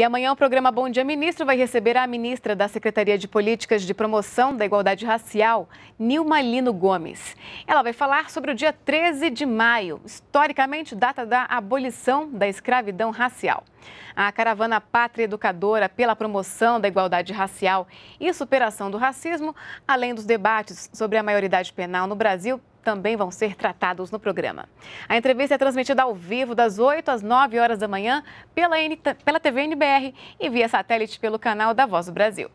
E amanhã o programa Bom Dia Ministro vai receber a ministra da Secretaria de Políticas de Promoção da Igualdade Racial, Nilma Lino Gomes. Ela vai falar sobre o dia 13 de maio, historicamente data da abolição da escravidão racial. A caravana Pátria Educadora pela promoção da igualdade racial e superação do racismo, além dos debates sobre a maioridade penal no Brasil, também vão ser tratados no programa. A entrevista é transmitida ao vivo das 8 às 9 horas da manhã pela, pela TV NBR e via satélite pelo canal da Voz do Brasil.